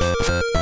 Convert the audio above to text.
you